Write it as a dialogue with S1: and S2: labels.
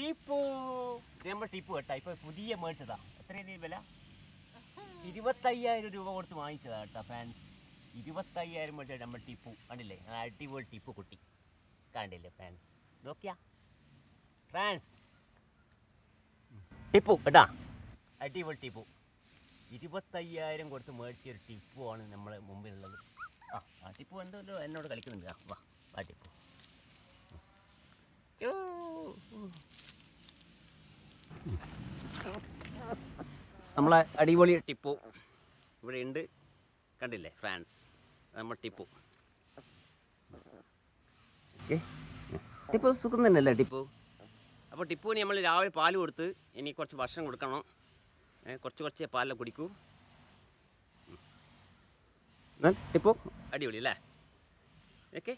S1: ടിപ്പു. ഇത് നമ്മുടെ ടിപ്പു കേട്ടോ. ഇപ്പൊ പുതിയ മേടിച്ചതാ എത്രയാണ് ഈ വില? ഇരുപത്തയ്യായിരം രൂപ കൊടുത്ത് വാങ്ങിച്ചതാ കേട്ടോ ഫാൻസ് ഇരുപത്തയ്യായിരം മേടിച്ച നമ്മൾ ടിപ്പു കണ്ടില്ലേ? അടിപൊളി ടിപ്പു കുട്ടി. കണ്ടില്ലേ ഫാൻസ് നോക്കിയാ? ഫ്രാൻസ് ടിപ്പു കേട്ടാ? അടിപൊളി ടിപ്പു. ഇരുപത്തയ്യായിരം കൊടുത്ത് മേടിച്ച ഒരു ടിപ്പു ആണ് നമ്മളെ മുമ്പിലുള്ളത്. ആ ആ ടിപ്പു എന്തോ എന്നോട് കളിക്കുന്നുണ്ട്. ആ വാ വാ ടിപ്പു ചൂ. നമ്മളെ അടിപൊളി ടിപ്പു ഇവിടെ ഉണ്ട്. കണ്ടില്ലേ ഫ്രാൻസ്? നമ്മൾ ടിപ്പു. ടിപ്പു സുഖം തന്നെയല്ലേ ടിപ്പു? അപ്പോൾ ടിപ്പുവിന് നമ്മൾ രാവിലെ പാൽ കൊടുത്ത് ഇനി കുറച്ച് ഭക്ഷണം കൊടുക്കണം. കുറച്ച് കുറച്ച് പാലിൽ കുടിക്കൂ. ടിപ്പു അടിപൊളി അല്ലേ? ഓക്കെ.